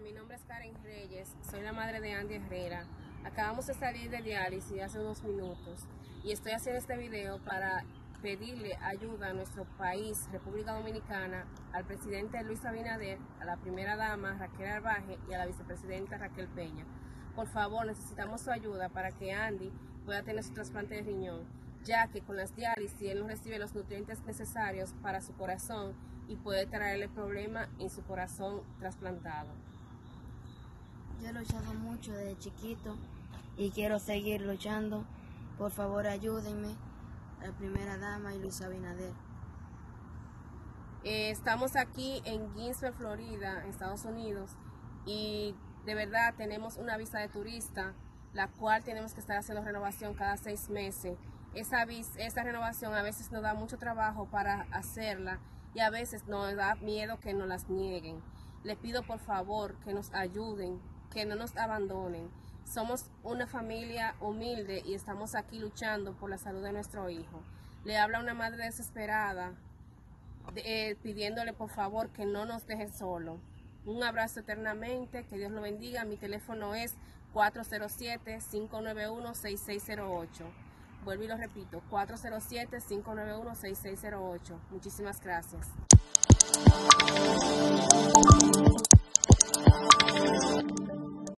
Mi nombre es Karen Reyes, soy la madre de Andy Herrera. Acabamos de salir de diálisis hace unos minutos y estoy haciendo este video para pedirle ayuda a nuestro país, República Dominicana, al presidente Luis Abinader, a la primera dama Raquel Arbaje y a la vicepresidenta Raquel Peña. Por favor, necesitamos su ayuda para que Andy pueda tener su trasplante de riñón, ya que con las diálisis él no recibe los nutrientes necesarios para su corazón y puede traerle problemas en su corazón trasplantado. Yo he luchado mucho desde chiquito y quiero seguir luchando. Por favor, ayúdenme, la primera dama y Luis Abinader. Eh, estamos aquí en Ginsberg, Florida, Estados Unidos, y de verdad tenemos una visa de turista, la cual tenemos que estar haciendo renovación cada seis meses. Esa, esa renovación a veces nos da mucho trabajo para hacerla y a veces nos da miedo que nos las nieguen. Les pido por favor que nos ayuden, que no nos abandonen. Somos una familia humilde y estamos aquí luchando por la salud de nuestro hijo. Le habla una madre desesperada, eh, pidiéndole por favor que no nos deje solo. Un abrazo eternamente, que Dios lo bendiga. Mi teléfono es 407-591-6608. Vuelvo y lo repito, 407-591-6608. Muchísimas gracias.